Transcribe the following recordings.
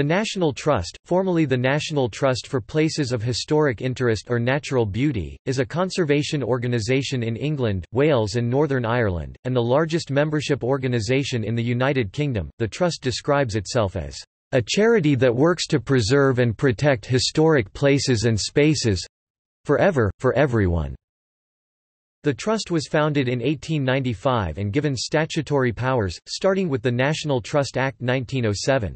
The National Trust, formerly the National Trust for Places of Historic Interest or Natural Beauty, is a conservation organisation in England, Wales, and Northern Ireland, and the largest membership organisation in the United Kingdom. The Trust describes itself as a charity that works to preserve and protect historic places and spaces forever, for everyone. The Trust was founded in 1895 and given statutory powers, starting with the National Trust Act 1907.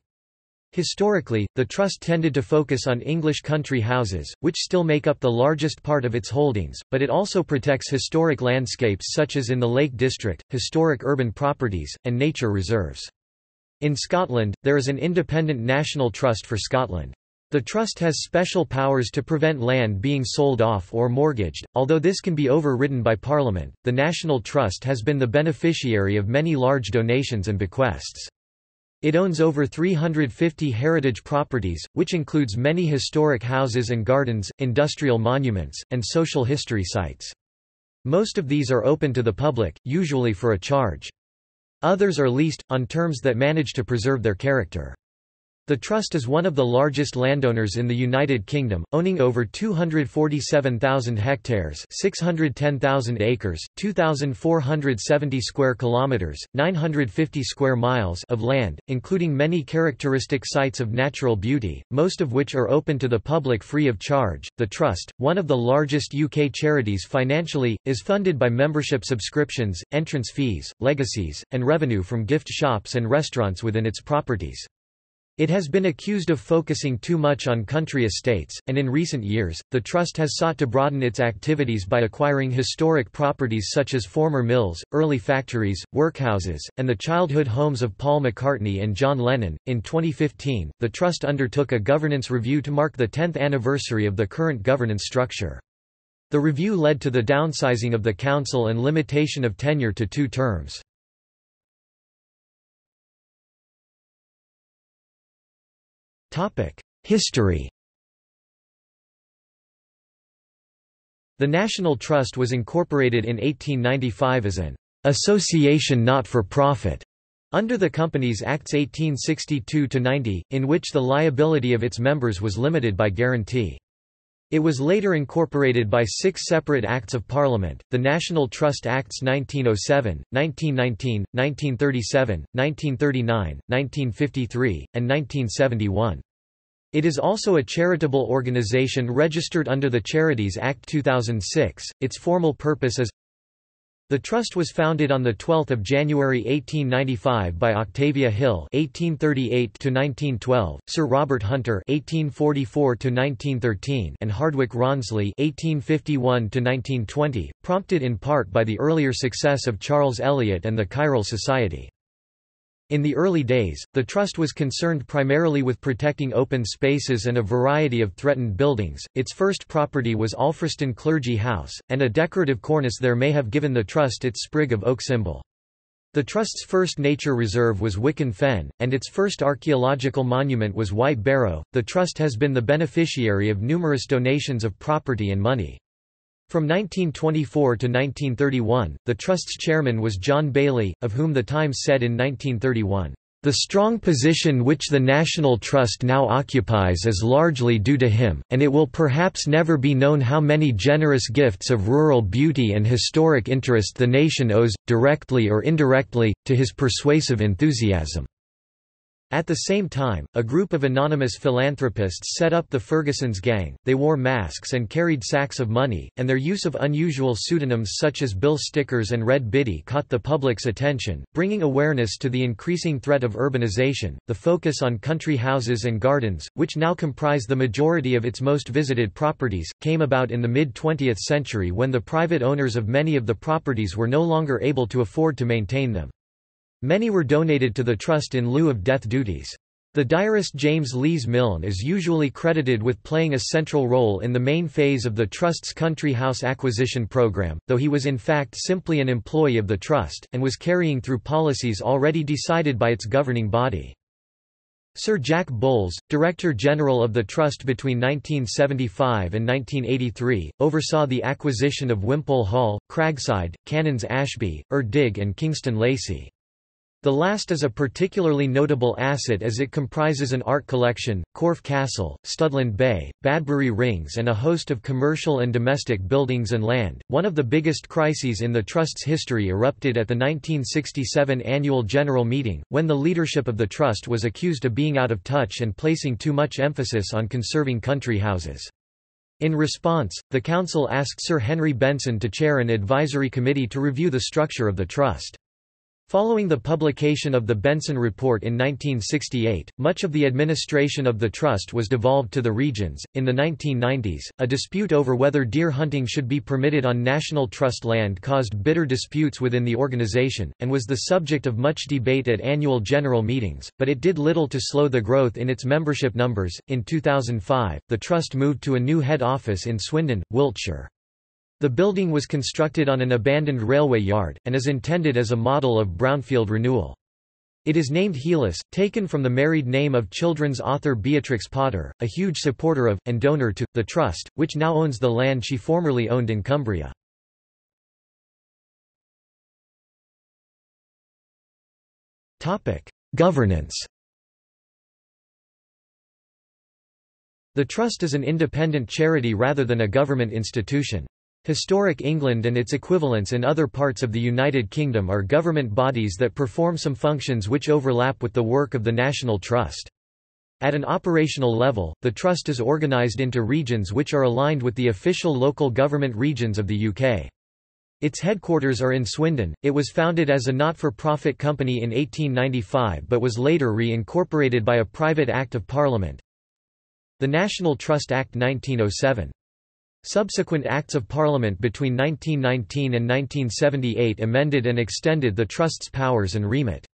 Historically, the trust tended to focus on English country houses, which still make up the largest part of its holdings, but it also protects historic landscapes such as in the Lake District, historic urban properties, and nature reserves. In Scotland, there is an independent National Trust for Scotland. The trust has special powers to prevent land being sold off or mortgaged, although this can be overridden by Parliament. The National Trust has been the beneficiary of many large donations and bequests. It owns over 350 heritage properties, which includes many historic houses and gardens, industrial monuments, and social history sites. Most of these are open to the public, usually for a charge. Others are leased, on terms that manage to preserve their character. The Trust is one of the largest landowners in the United Kingdom, owning over 247,000 hectares 610,000 acres, 2,470 square kilometres, 950 square miles of land, including many characteristic sites of natural beauty, most of which are open to the public free of charge. The Trust, one of the largest UK charities financially, is funded by membership subscriptions, entrance fees, legacies, and revenue from gift shops and restaurants within its properties. It has been accused of focusing too much on country estates, and in recent years, the Trust has sought to broaden its activities by acquiring historic properties such as former mills, early factories, workhouses, and the childhood homes of Paul McCartney and John Lennon. In 2015, the Trust undertook a governance review to mark the 10th anniversary of the current governance structure. The review led to the downsizing of the council and limitation of tenure to two terms. History The National Trust was incorporated in 1895 as an association not for profit under the Companies Acts 1862-90, in which the liability of its members was limited by guarantee. It was later incorporated by six separate Acts of Parliament, the National Trust Acts 1907, 1919, 1937, 1939, 1953, and 1971. It is also a charitable organization registered under the Charities Act 2006. Its formal purpose is the trust was founded on 12 January 1895 by Octavia Hill (1838–1912), Sir Robert Hunter (1844–1913), and Hardwicke Rawnsley (1851–1920), prompted in part by the earlier success of Charles Eliot and the Kyrle Society. In the early days, the Trust was concerned primarily with protecting open spaces and a variety of threatened buildings. Its first property was Alfriston Clergy House, and a decorative cornice there may have given the Trust its sprig of oak symbol. The Trust's first nature reserve was Wicken Fen, and its first archaeological monument was White Barrow. The Trust has been the beneficiary of numerous donations of property and money. From 1924 to 1931, the Trust's chairman was John Bailey, of whom The Times said in 1931, "...the strong position which the National Trust now occupies is largely due to him, and it will perhaps never be known how many generous gifts of rural beauty and historic interest the nation owes, directly or indirectly, to his persuasive enthusiasm." At the same time, a group of anonymous philanthropists set up the Ferguson's Gang. They wore masks and carried sacks of money, and their use of unusual pseudonyms such as Bill Stickers and Red Biddy caught the public's attention, bringing awareness to the increasing threat of urbanization. The focus on country houses and gardens, which now comprise the majority of its most visited properties, came about in the mid 20th century when the private owners of many of the properties were no longer able to afford to maintain them. Many were donated to the trust in lieu of death duties. The diarist James Lees Milne is usually credited with playing a central role in the main phase of the Trust's country house acquisition program, though he was in fact simply an employee of the Trust, and was carrying through policies already decided by its governing body. Sir Jack Boles, Director General of the Trust between 1975 and 1983, oversaw the acquisition of Wimpole Hall, Cragside, Canons Ashby, Erddig and Kingston Lacy. The last is a particularly notable asset as it comprises an art collection, Corfe Castle, Studland Bay, Badbury Rings, and a host of commercial and domestic buildings and land. One of the biggest crises in the Trust's history erupted at the 1967 annual general meeting, when the leadership of the Trust was accused of being out of touch and placing too much emphasis on conserving country houses. In response, the Council asked Sir Henry Benson to chair an advisory committee to review the structure of the Trust. Following the publication of the Benson Report in 1968, much of the administration of the trust was devolved to the regions. In the 1990s, a dispute over whether deer hunting should be permitted on National Trust land caused bitter disputes within the organization, and was the subject of much debate at annual general meetings, but it did little to slow the growth in its membership numbers. In 2005, the trust moved to a new head office in Swindon, Wiltshire. The building was constructed on an abandoned railway yard, and is intended as a model of brownfield renewal. It is named Heelis, taken from the married name of children's author Beatrix Potter, a huge supporter of, and donor to, the Trust, which now owns the land she formerly owned in Cumbria. Governance The Trust is an independent charity rather than a government institution. Historic England and its equivalents in other parts of the United Kingdom are government bodies that perform some functions which overlap with the work of the National Trust. At an operational level, the Trust is organised into regions which are aligned with the official local government regions of the UK. Its headquarters are in Swindon. It was founded as a not-for-profit company in 1895 but was later re-incorporated by a private Act of Parliament. The National Trust Act 1907 Subsequent Acts of Parliament between 1919 and 1978 amended and extended the Trust's powers and remit.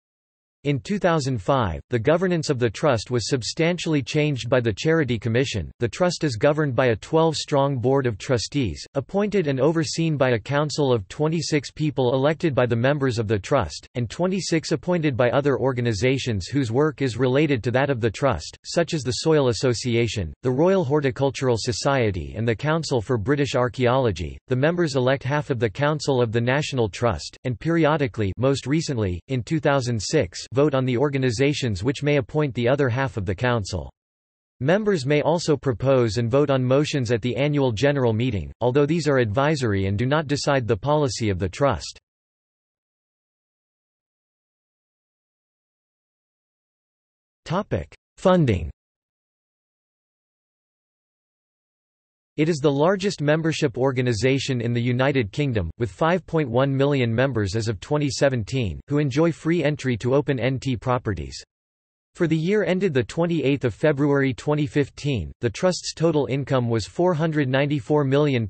In 2005, the governance of the Trust was substantially changed by the Charity Commission. The Trust is governed by a 12 strong Board of Trustees, appointed and overseen by a council of 26 people elected by the members of the Trust, and 26 appointed by other organisations whose work is related to that of the Trust, such as the Soil Association, the Royal Horticultural Society, and the Council for British Archaeology. The members elect half of the Council of the National Trust, and periodically, most recently, in 2006, vote on the organizations which may appoint the other half of the council. Members may also propose and vote on motions at the annual general meeting, although these are advisory and do not decide the policy of the trust. Funding It is the largest membership organisation in the United Kingdom, with 5.1 million members as of 2017, who enjoy free entry to open NT properties. For the year ended 28 February 2015, the Trust's total income was £494 million,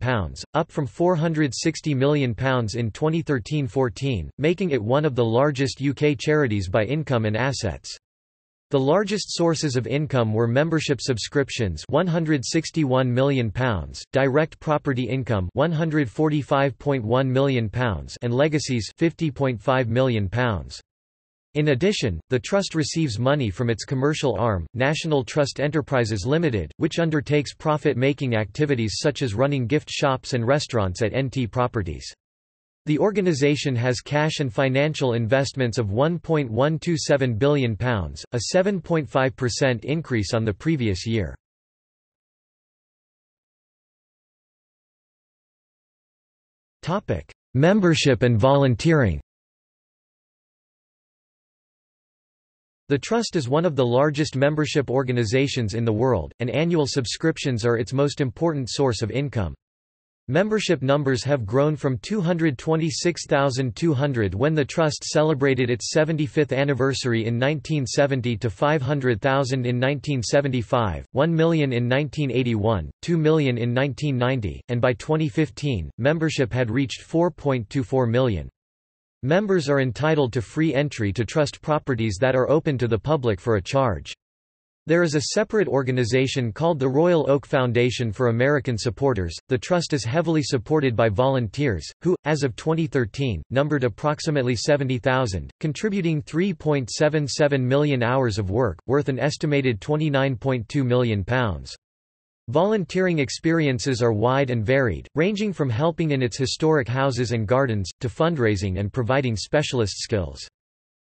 up from £460 million in 2013–14, making it one of the largest UK charities by income and assets. The largest sources of income were membership subscriptions £161 million, direct property income £145.1 million and legacies £50.5 million. In addition, the Trust receives money from its commercial arm, National Trust Enterprises Limited, which undertakes profit-making activities such as running gift shops and restaurants at NT properties. The organisation has cash and financial investments of £1.127 billion, a 7.5% increase on the previous year. Membership and volunteering The Trust is one of the largest membership organizations in the world, and annual subscriptions are its most important source of income. Membership numbers have grown from 226,200 when the Trust celebrated its 75th anniversary in 1970 to 500,000 in 1975, 1 million in 1981, 2 million in 1990, and by 2015, membership had reached 4.24 million. Members are entitled to free entry to trust properties that are open to the public for a charge. There is a separate organization called the Royal Oak Foundation for American Supporters. The trust is heavily supported by volunteers, who, as of 2013, numbered approximately 70,000, contributing 3.77 million hours of work, worth an estimated £29.2 million. Volunteering experiences are wide and varied, ranging from helping in its historic houses and gardens, to fundraising and providing specialist skills.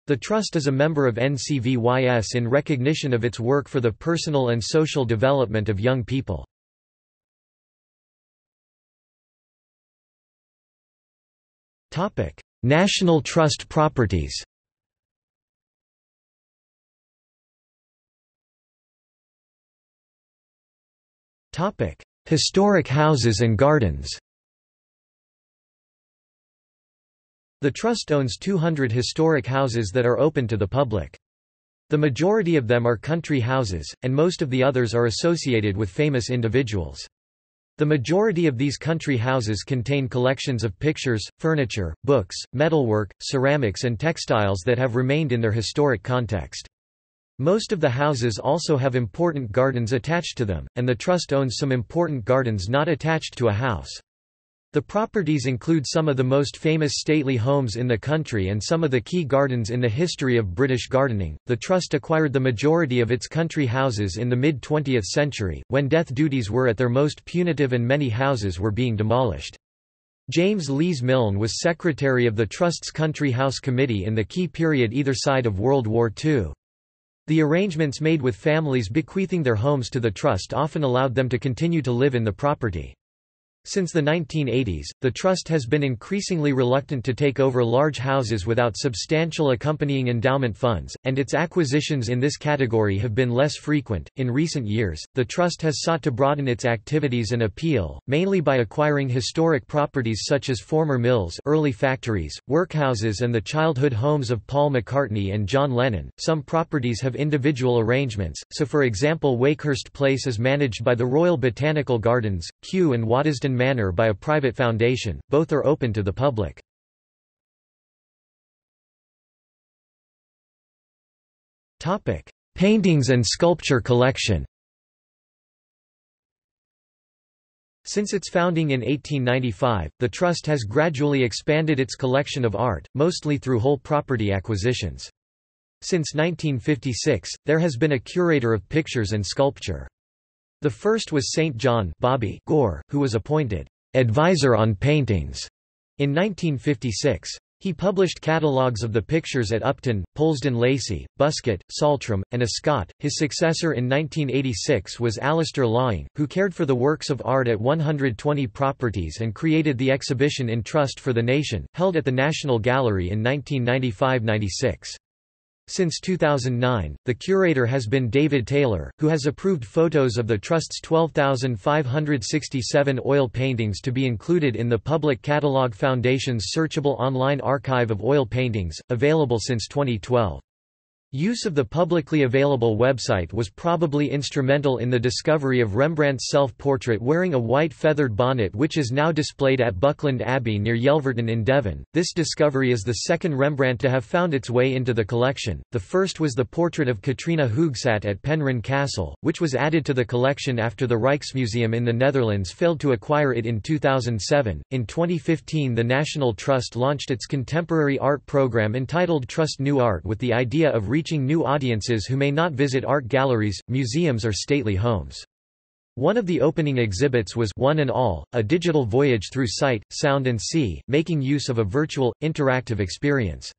The Trust is a member of NCVYS in recognition of its work for the personal and social development of young people. National Trust properties Historic houses and gardens The Trust owns 200 historic houses that are open to the public. The majority of them are country houses, and most of the others are associated with famous individuals. The majority of these country houses contain collections of pictures, furniture, books, metalwork, ceramics and textiles that have remained in their historic context. Most of the houses also have important gardens attached to them, and the Trust owns some important gardens not attached to a house. The properties include some of the most famous stately homes in the country and some of the key gardens in the history of British gardening. The Trust acquired the majority of its country houses in the mid 20th century, when death duties were at their most punitive and many houses were being demolished. James Lees Milne was secretary of the Trust's Country House Committee in the key period either side of World War II. The arrangements made with families bequeathing their homes to the Trust often allowed them to continue to live in the property. Since the 1980s, the Trust has been increasingly reluctant to take over large houses without substantial accompanying endowment funds, and its acquisitions in this category have been less frequent. In recent years, the Trust has sought to broaden its activities and appeal, mainly by acquiring historic properties such as former mills, early factories, workhouses, and the childhood homes of Paul McCartney and John Lennon. Some properties have individual arrangements, so for example, Wakehurst Place is managed by the Royal Botanical Gardens, Kew and Waddesdon Manor by a private foundation, both are open to the public. Paintings and sculpture collection Since its founding in 1895, the Trust has gradually expanded its collection of art, mostly through whole property acquisitions. Since 1956, there has been a curator of pictures and sculpture. The first was St. John Bobby Gore, who was appointed advisor on paintings in 1956. He published catalogues of the pictures at Upton, Polesden Lacey, Buscot, Saltram, and Ascott. His successor in 1986 was Alistair Laing, who cared for the works of art at 120 properties and created the exhibition in Trust for the Nation, held at the National Gallery in 1995–96. Since 2009, the curator has been David Taylor, who has approved photos of the Trust's 12,567 oil paintings to be included in the Public Catalogue Foundation's searchable online archive of oil paintings, available since 2012. Use of the publicly available website was probably instrumental in the discovery of Rembrandt's self-portrait wearing a white feathered bonnet which is now displayed at Buckland Abbey near Yelverton in Devon. This discovery is the second Rembrandt to have found its way into the collection. The first was the portrait of Catrina Hooghsaet at Penrhyn Castle, which was added to the collection after the Rijksmuseum in the Netherlands failed to acquire it in 2007. In 2015, the National Trust launched its contemporary art program entitled Trust New Art with the idea of reaching new audiences who may not visit art galleries, museums or stately homes. One of the opening exhibits was One and All, a digital voyage through sight, sound and sea, making use of a virtual, interactive experience.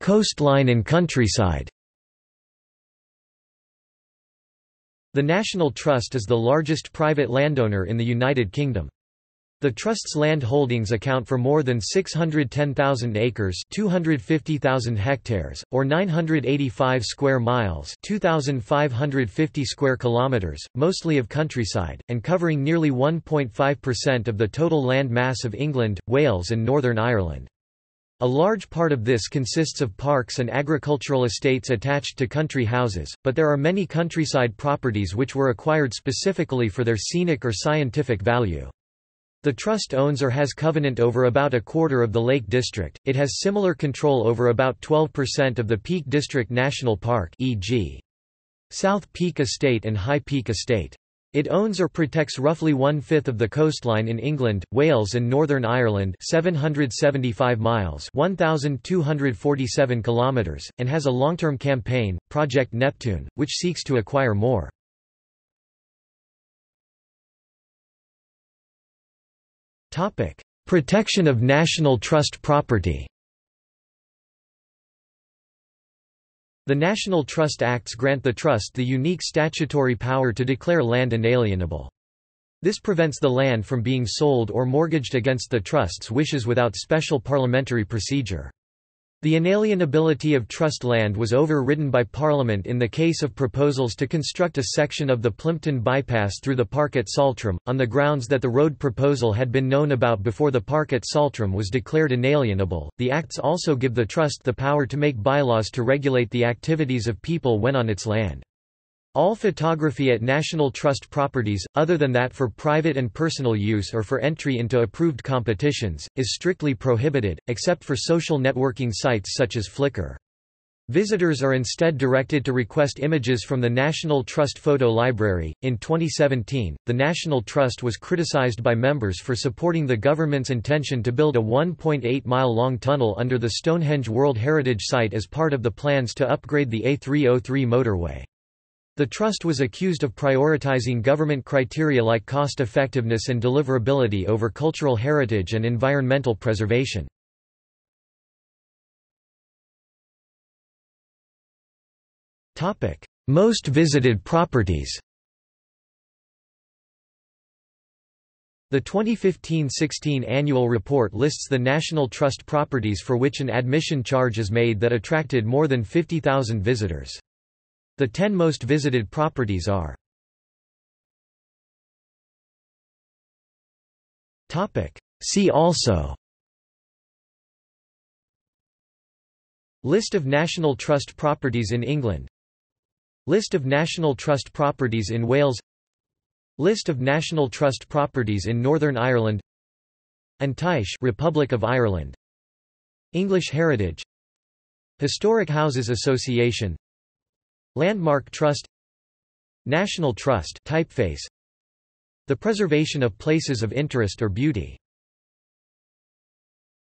Coastline and countryside The National Trust is the largest private landowner in the United Kingdom. The Trust's land holdings account for more than 610,000 acres 250,000 hectares, or 985 square miles 2,550 square kilometers, mostly of countryside, and covering nearly 1.5% of the total land mass of England, Wales and Northern Ireland. A large part of this consists of parks and agricultural estates attached to country houses, but there are many countryside properties which were acquired specifically for their scenic or scientific value. The trust owns or has covenant over about a quarter of the Lake District, it has similar control over about 12% of the Peak District National Park e.g. South Peak Estate and High Peak Estate. It owns or protects roughly one-fifth of the coastline in England, Wales and Northern Ireland 775 miles 1,247 kilometres, and has a long-term campaign, Project Neptune, which seeks to acquire more. Protection of National Trust Property The National Trust Acts grant the Trust the unique statutory power to declare land inalienable. This prevents the land from being sold or mortgaged against the Trust's wishes without special parliamentary procedure. The inalienability of trust land was overridden by Parliament in the case of proposals to construct a section of the Plympton bypass through the park at Saltram, on the grounds that the road proposal had been known about before the park at Saltram was declared inalienable. The Acts also give the Trust the power to make bylaws to regulate the activities of people when on its land. All photography at National Trust properties, other than that for private and personal use or for entry into approved competitions, is strictly prohibited, except for social networking sites such as Flickr. Visitors are instead directed to request images from the National Trust Photo Library. In 2017, the National Trust was criticized by members for supporting the government's intention to build a 1.8 mile long tunnel under the Stonehenge World Heritage Site as part of the plans to upgrade the A303 motorway. The trust was accused of prioritizing government criteria like cost-effectiveness and deliverability over cultural heritage and environmental preservation. Most visited properties The 2015-16 annual report lists the National Trust properties for which an admission charge is made that attracted more than 50,000 visitors. The ten most visited properties are See also List of National Trust properties in England List of National Trust properties in Wales List of National Trust properties in Northern Ireland An Republic of Ireland English Heritage Historic Houses Association Landmark Trust National Trust typeface The preservation of places of interest or beauty